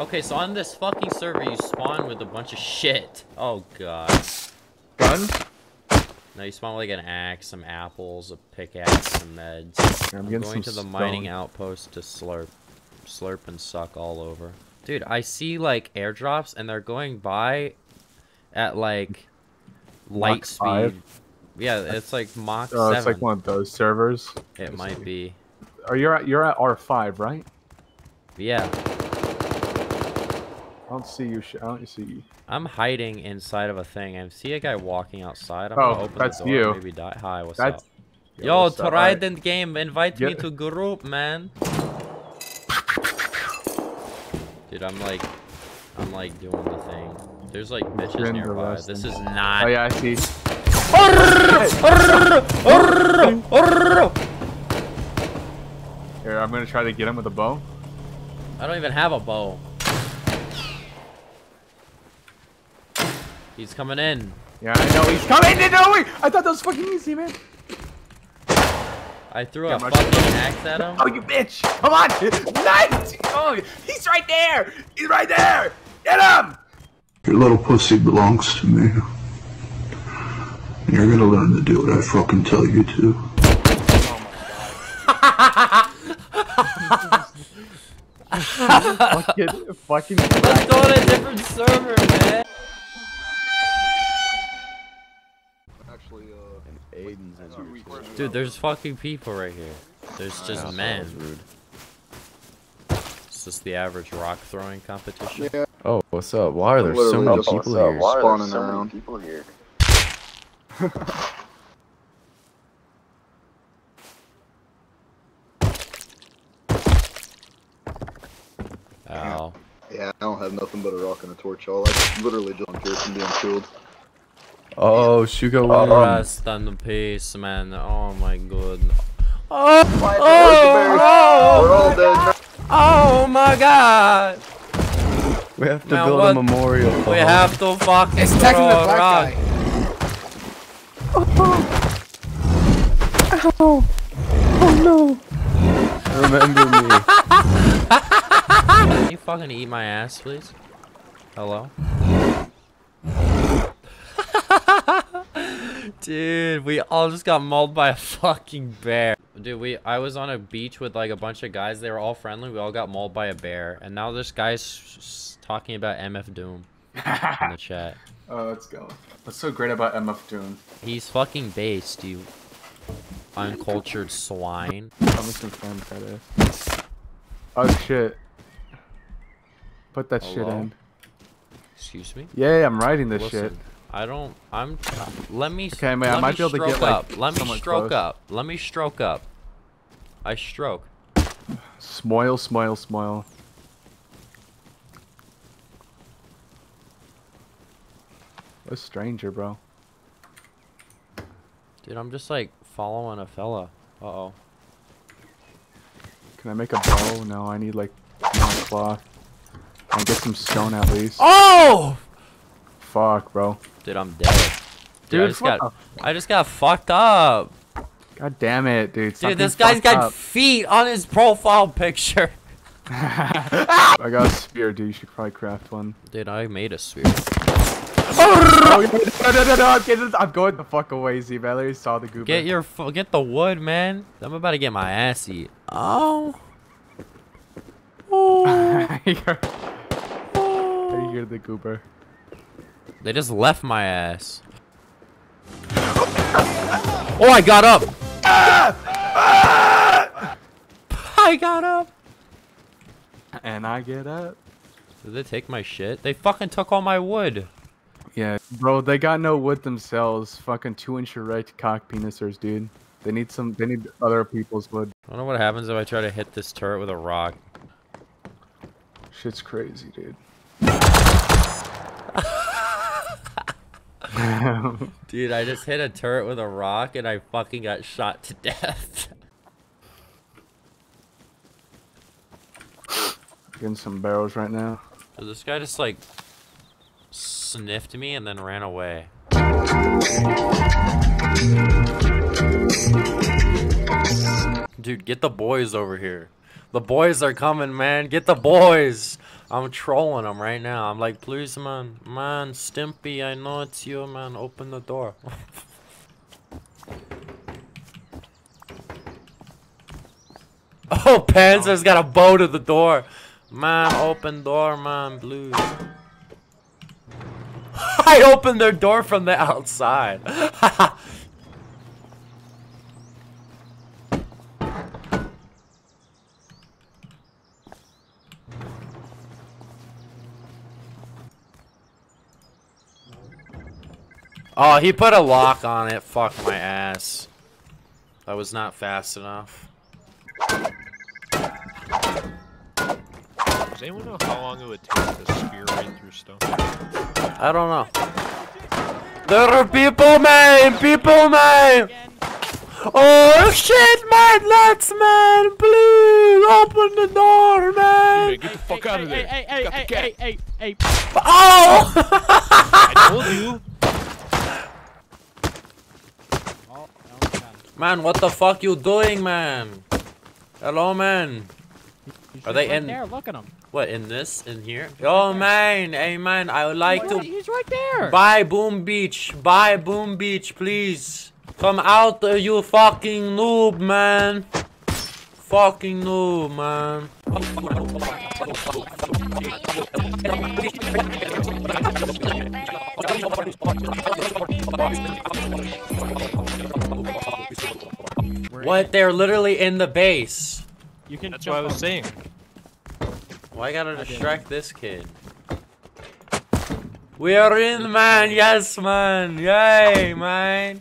Okay, so on this fucking server, you spawn with a bunch of shit. Oh god. Guns? No, you spawn with like an axe, some apples, a pickaxe, some meds. I'm I'm going to the mining outpost to slurp, slurp and suck all over. Dude, I see like airdrops and they're going by at like light Mach speed. five? Yeah, it's like Mach Oh, seven. it's like one of those servers. it Let's might see. be. Oh, Are you at you're at R5, right? Yeah, I don't see you. I don't see you. I'm hiding inside of a thing. I see a guy walking outside. I'm Oh, gonna open that's the door. you. Maybe die. Hi, what's That's up? Yo, what's up? Alright. Game, invite me to group, man. Dude, I'm like, I'm like doing the thing. There's like bitches You're in the nearby. This is Oh yeah, I see. Here, I'm gonna try to get him with a bow. I don't even have a bow. He's coming in. Yeah, I know he's coming. in. No way! I thought that was fucking easy, man. I threw Yeah, a much- fucking axe at him. Oh, you bitch! Come on! Nice! Oh, he's right there! He's right there! Get him! Your little pussy belongs to me. You're gonna learn to do what I fucking tell you to. fucking, fucking. Let's go to a different server, man. Uh, Dude, there's fucking people right here. There's just men. It's just the average rock throwing competition. yeah, Oh, what's up? Why are there so many people here? spawning around. people here? Ow. Yeah, I don't have nothing but a rock and a torch. All I literally just don't care from being killed. Oh, Shugo, um, Rest in peace, man. Oh my god. Oh, Oh, We're oh my god. we have to Man, build what- a memorial. We him. have to fucking It's attacking throw the a black rock. guy. Remember me. Can you fucking eat my ass, please? Hello? Dude, we all just got mauled by a fucking bear. Dude, we I was on a beach with like a bunch of guys. They were all friendly. We all got mauled by a bear. And now this guy's s- s- talking about MF Doom in the chat. Oh, let's go. What's so great about MF Doom? He's fucking based, you uncultured swine. I'm just gonna find. Oh shit. Put that shit in. Excuse me? Yeah, I'm writing this Listen, shit. I don't. I'm. Let me. Okay, man, I might be able to get, like, up. Let me stroke close. up. Let me stroke up. I stroke. Smile, smile, smile. A stranger, bro. Dude, I'm just like following a fella. Uh oh. Can I make a bow? No, I need like cloth. I get some stone at least. Oh! Fuck, bro. Dude, I'm dead. Dude, I just got. I just got fucked up. God damn it, dude. Dude, this guy's got up. feet on his profile picture. I got a spear, dude. You should probably craft one. Dude, I made a sphere. Oh, no, no, no, no, I'm, getting, I'm going the fuck away, Z. I literally saw the goober. Get your get the wood, man. I'm about to get my ass eat. Oh. Oh. I hear the goober. They just left my ass. Oh, I got up. I got up. And I get up. Did they take my shit? They fucking took all my wood. Yeah, bro, they got no wood themselves. Fucking two inch erect cock penisers, dude. They need some. They need other people's wood. I don't know what happens if I try to hit this turret with a rock. Shit's crazy, dude. Dude, I just hit a turret with a rock and I fucking got shot to death. Getting some barrels right now. So this guy just like sniffed me and then ran away. Dude, get the boys over here. The boys are coming, man. Get the boys. I'm trolling him right now. I'm like, please, man, man, Stimpy, I know it's you, man. Open the door. oh, Panzer's got a bow to the door. Man, open door, man, blues. I opened their door from the outside. oh, he put a lock on it. Fuck my ass. That was not fast enough. Does anyone know how long it would take to spear right through stone? I don't know. There are people, man! People, man! Oh shit, man! Let's, man! Please open the door, man! Hey, get the fuck out of there! Hey, hey, Got hey, hey, hey, hey, Oh! I told you! Oh, oh, God. Man, what the fuck you doing, man? Hello, man. Are they right in- there? Look at them. What, in this? In here? Oh, man! Hey, man, I would like He's- to... He's right there. Buy Boom Beach. Buy Boom Beach, please. Come out, uh, you fucking noob, man. Fucking noob, man. What? They're literally in the base. You can That's jump what I was on- saying. Why I gotta distract this kid? We are in, man. Yes, man. Yay, man.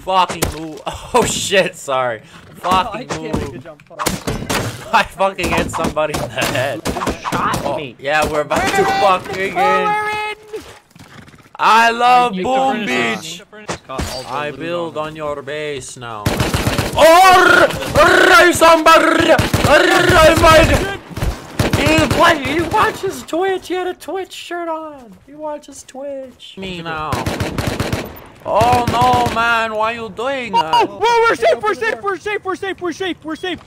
Fucking move. Oh shit, sorry. Fucking move. I fucking hit somebody in the head. Oh, yeah, we're about to fucking in. I love Boom furnace. Beach. Make the. I build on your base now. Or somebody. He play. He watches Twitch. He had a Twitch shirt on. He watches Twitch. Me now. Oh no, man! Why you doing Oh, that? whoa, we're safe, we're safe, we're safe, we're safe, we're safe, we're safe.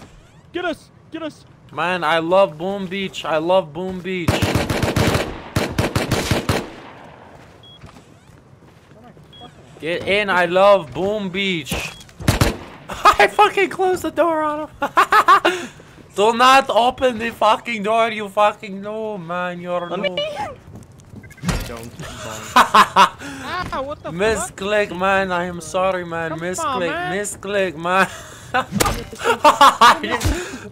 Get us, get us. Man, I love Boom Beach. I love Boom Beach. Get in. I love Boom Beach. I fucking closed the door on him. Do not open the fucking door, you fucking know, man. You're no. Ah, what the fuck? Man. I am sorry, man. Come on, Misclick, man. misclick, man.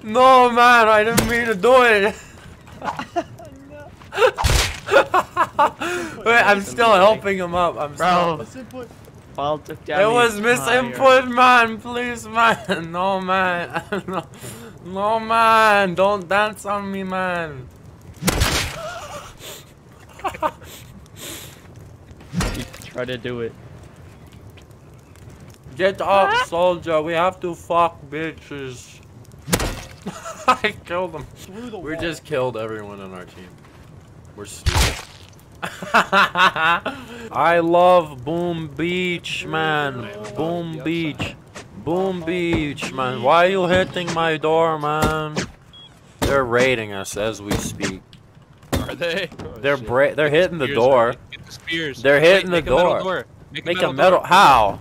no, man. I didn't mean to do it. Wait, I'm still helping him up. I'm still. Fault of It was misinput, man. Please, man. No, man. no, no, man. Don't dance on me, man. Try to do it. Get up, soldier. We have to fuck bitches. I killed them. We just killed everyone on our team. We're stupid. I love Boom Beach, man. Boom Beach. Boom Beach, man. Why are you hitting my door, man? They're raiding us as we speak. Are they? Oh, They're shit. bra- they're hitting the door. Get the spears. They're hitting the make a metal door. Make, a metal. metal. How?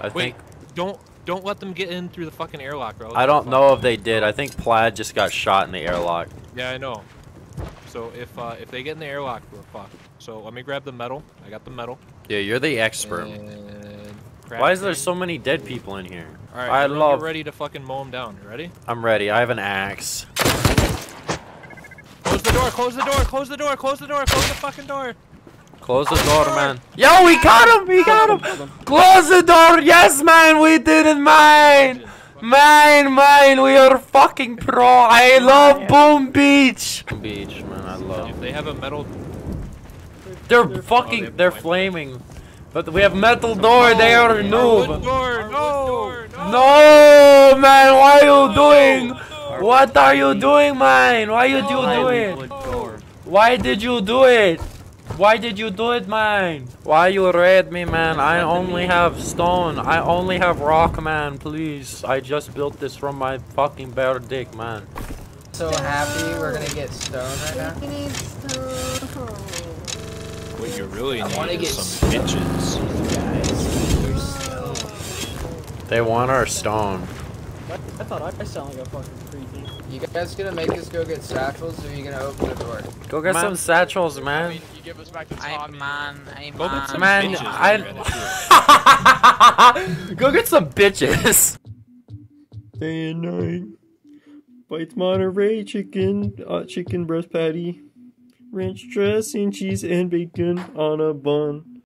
I Wait, think. don't don't let them get in through the fucking airlock, bro. I don't know if they did. I think Plaid just got shot in the airlock. Yeah, I know. So if uh, if they get in the airlock, we're fucked. So let me grab the metal. I got the metal. Yeah, you're the expert. And Why is there so many dead people in here? All right, I everyone love. Ready to fucking mow them down. You ready? I'm ready. I have an axe. Close the door. Close the door. Close the door. Close the door. Close the fucking door. Close the door, man. Yo, we got him! We got him! Close the door! Yes, man! We did it, man! Man, man, we are fucking pro. I love Boom Beach. Beach, man, I love. If they have a metal, They're fucking. They're flaming. But we have metal door. They are wood noob. door. No. No, man. Why are you doing? What are you doing, man? Why did you do it? Why did you do it? Why did you do it, man? Why you raid me, man? I only have stone. I only have rock, man. Please. I just built this from my fucking bare dick, man. So happy we're gonna get stoned right now. What you really I wanna need get is some bitches. They want our stone. I thought I sound like a fucking creepy. You guys gonna make us go get satchels, or are you gonna open the door? Go get some satchels, man. You give us back the I'm Tommy. man, I'm Go get man. some Man, bitches. I- man, if Go get some bitches. Day and night. Bites Monterey chicken, uh, chicken breast patty, ranch dressing, cheese and bacon on a bun.